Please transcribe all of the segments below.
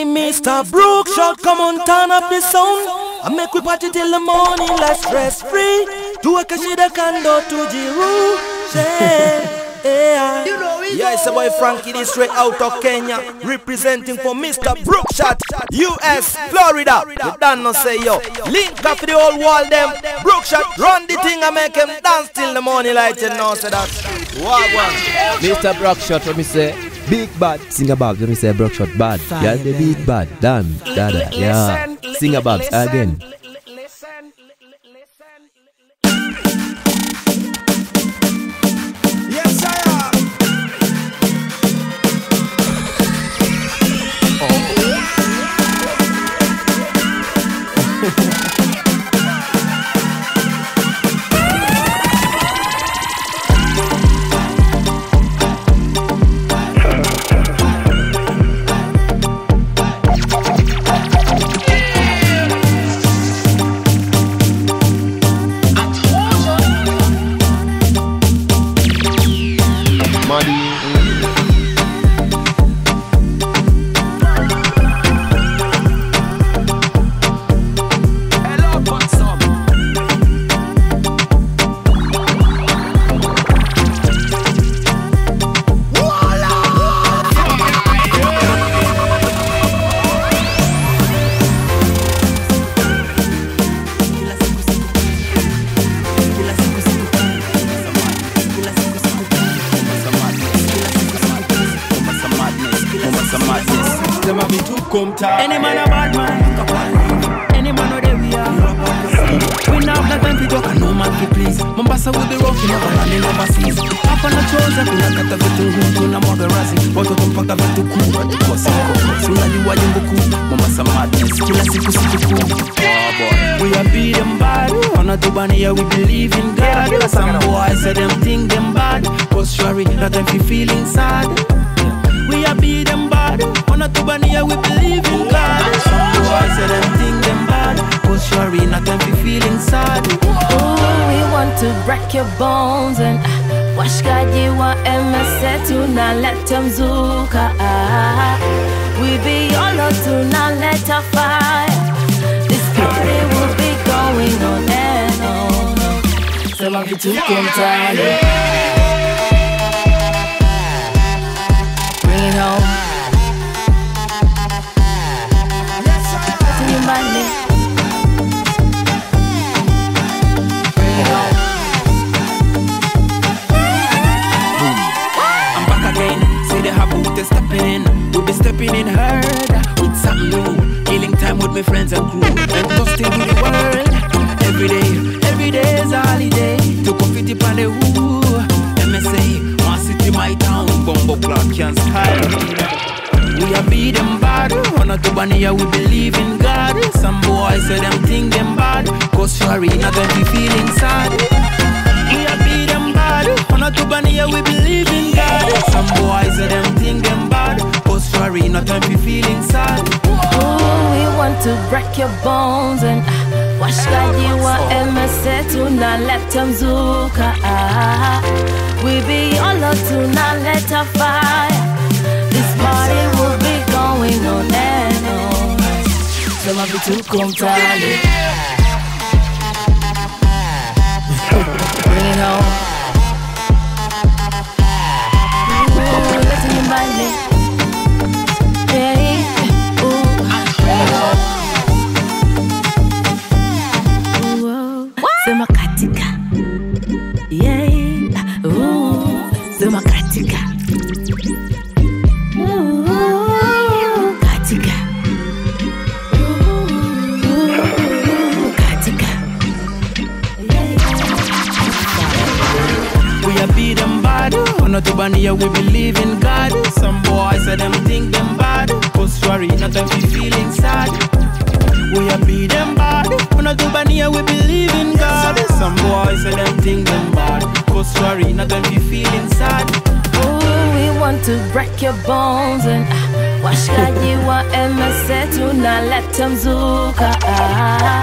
Hey, Mr. Bruckshut, come on, turn up the sound. I make we party till the morning, like stress free. Do a kashida kando to Jiru. Yeah. Yeah, it's a boy Frankie, this straight out of Kenya, representing for Mr. Bruckshut, US, Florida. You don't know say yo, link up for the whole world them. Bruckshut, run the thing and make him dance till the morning light. You know, say that. What one? Mr. Bruckshut, let me say? Big bad. Sing about when me say Bruckshut bad. Yeah, the big bad. Done. Dada. Yeah. Sing about again. Them a be too come talk. Any man a bad man. Any man know they we are. We now have time to talk and no man to please. Mombasa will be rough, never running overseas. Hapa na choza kunakata vitu ngumu na mwaga razi. Watoto mpaka vitu kuu hadi kwa soko. Si unajua jambo kuu. Mombasa madness kila siku siku kuu. Oh boy. We are beat them bad. Wanatubania we believe in God. Some boys say them think them bad. Cause sorry, not them feel feeling sad. We are beat them bad. Wanatubania we believe in God. Some boys say them think them bad. Cause sorry, not them feel feeling sad. Ooh, we want to break your bones and wash. God, you are ah, washkaji wa MS tunaleta mzuka ah. We be all tunaleta fire This party will be going on and on So Sema vituko mtaani Bring it Say they have boot stepping in. We'll be stepping in hard with something new. Killing time with my friends and crew. And toasting with the world. Every day, every day is a holiday. To confetti on the who. MSA, my city, my town. Bombo clock can't hide. We are beat them bad. Wanna to we believe in God. Some boys say them think them bad. Cause sorry, not them be feeling sad. To Bania, we believe in God. Some boys say them think them bad. Cause sorry, not them be feeling sad. Ooh, we want to break your bones and washkaji wa MS tunaleta mzuka ah. We be all up tunaleta fire This party will be going on and on Sema vituko mtaani Bring it home Yeah, ooh, sema katika Ooh, katika katika. Wanna to Bania, we believe in God. Some boys say them think them bad. Cause sorry, not them be feeling sad. We are beat them bad. Wanna to Bania, we believe in God. Some boys say them think them not them be feeling sad. Ooh, we want to break your bones and ah, washkaji wa MS tunaleta mzuka ah.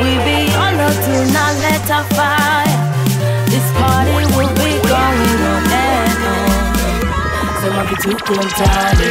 We be all tunaleta fire This party will be going on and on Sema vituko mtaani